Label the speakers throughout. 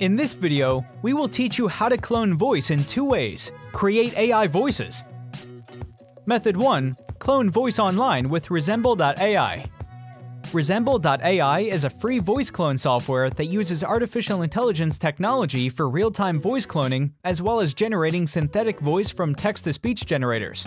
Speaker 1: In this video, we will teach you how to clone voice in two ways, create AI voices. Method 1. Clone voice online with Resemble.ai. Resemble.ai is a free voice clone software that uses artificial intelligence technology for real-time voice cloning as well as generating synthetic voice from text-to-speech generators.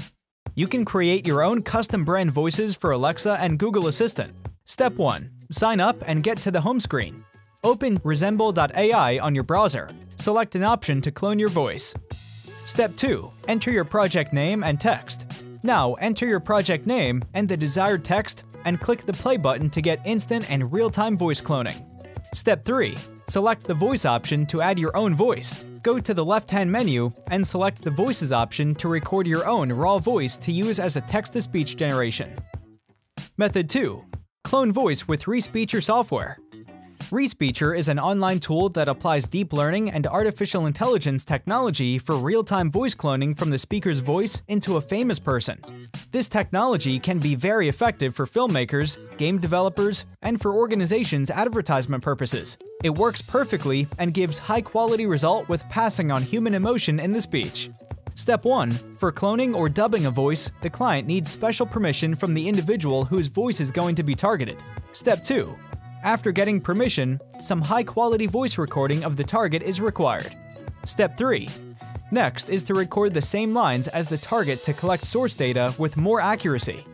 Speaker 1: You can create your own custom brand voices for Alexa and Google Assistant. Step 1. Sign up and get to the home screen. Open Resemble.ai on your browser. Select an option to clone your voice. Step 2. Enter your project name and text. Now enter your project name and the desired text and click the play button to get instant and real-time voice cloning. Step 3. Select the voice option to add your own voice. Go to the left-hand menu and select the Voices option to record your own raw voice to use as a text-to-speech generation. Method 2. Clone voice with Respeecher software. Respeecher is an online tool that applies deep learning and artificial intelligence technology for real-time voice cloning from the speaker's voice into a famous person. This technology can be very effective for filmmakers, game developers, and for organizations' advertisement purposes. It works perfectly and gives high-quality result with passing on human emotion in the speech. Step 1. For cloning or dubbing a voice, the client needs special permission from the individual whose voice is going to be targeted. Step 2. After getting permission, some high-quality voice recording of the target is required. Step 3. Next is to record the same lines as the target to collect source data with more accuracy.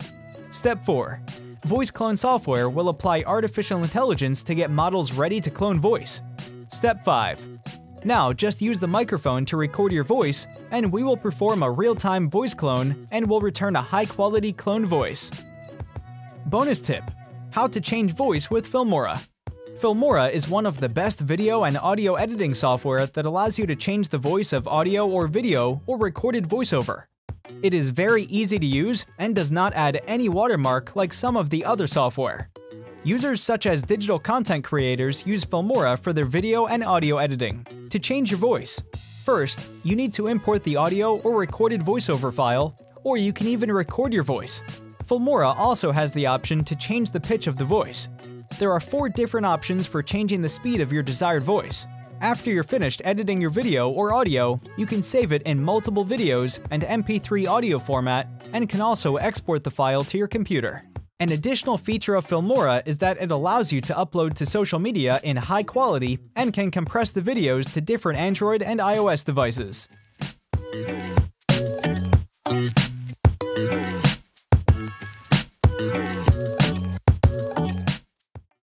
Speaker 1: Step 4. Voice clone software will apply artificial intelligence to get models ready to clone voice. Step 5. Now just use the microphone to record your voice, and we will perform a real-time voice clone and will return a high-quality clone voice. Bonus tip how to change voice with Filmora. Filmora is one of the best video and audio editing software that allows you to change the voice of audio or video or recorded voiceover. It is very easy to use and does not add any watermark like some of the other software. Users such as digital content creators use Filmora for their video and audio editing. To change your voice, first, you need to import the audio or recorded voiceover file, or you can even record your voice. Filmora also has the option to change the pitch of the voice. There are four different options for changing the speed of your desired voice. After you're finished editing your video or audio, you can save it in multiple videos and MP3 audio format and can also export the file to your computer. An additional feature of Filmora is that it allows you to upload to social media in high quality and can compress the videos to different Android and iOS devices.